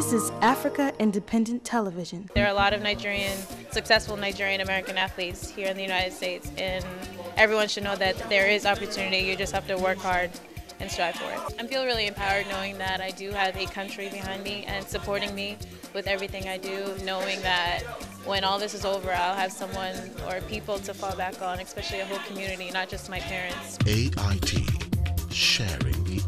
This is Africa Independent Television. There are a lot of Nigerian, successful Nigerian American athletes here in the United States, and everyone should know that there is opportunity. You just have to work hard and strive for it. I feel really empowered knowing that I do have a country behind me and supporting me with everything I do, knowing that when all this is over, I'll have someone or people to fall back on, especially a whole community, not just my parents. AIT, sharing the